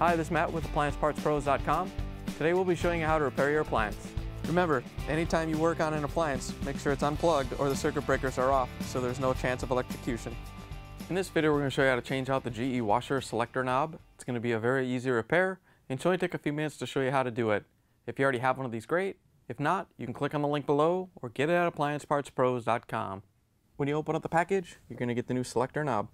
Hi, this is Matt with AppliancePartsPros.com. Today we'll be showing you how to repair your appliance. Remember, anytime you work on an appliance, make sure it's unplugged or the circuit breakers are off so there's no chance of electrocution. In this video we're going to show you how to change out the GE washer selector knob. It's going to be a very easy repair and it's only take a few minutes to show you how to do it. If you already have one of these, great. If not, you can click on the link below or get it at AppliancePartsPros.com. When you open up the package, you're going to get the new selector knob.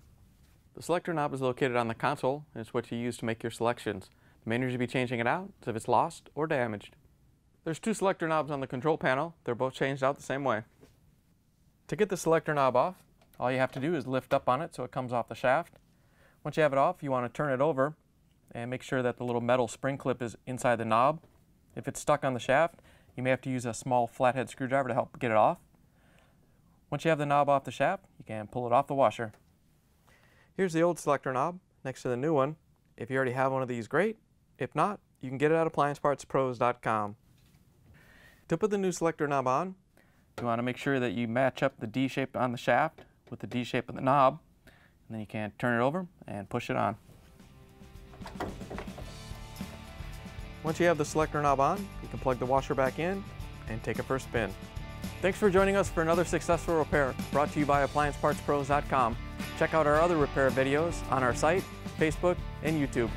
The selector knob is located on the console and it's what you use to make your selections. The main reason you'll be changing it out is if it's lost or damaged. There's two selector knobs on the control panel. They're both changed out the same way. To get the selector knob off, all you have to do is lift up on it so it comes off the shaft. Once you have it off, you want to turn it over and make sure that the little metal spring clip is inside the knob. If it's stuck on the shaft, you may have to use a small flathead screwdriver to help get it off. Once you have the knob off the shaft, you can pull it off the washer. Here's the old selector knob next to the new one. If you already have one of these, great. If not, you can get it at AppliancePartsPros.com. To put the new selector knob on, you want to make sure that you match up the D shape on the shaft with the D shape of the knob. And then you can turn it over and push it on. Once you have the selector knob on, you can plug the washer back in and take it for a spin. Thanks for joining us for another successful repair brought to you by AppliancePartsPros.com. Check out our other repair videos on our site, Facebook, and YouTube.